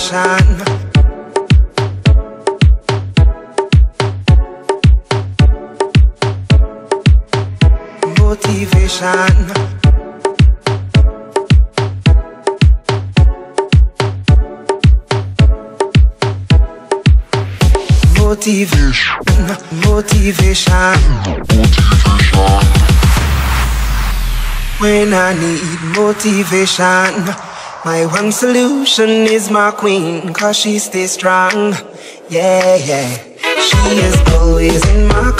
Motivation. Motivation. Motivation. Motivation. When I need motivation, my one solution is my queen, cause she stays strong. Yeah, yeah. She is always in my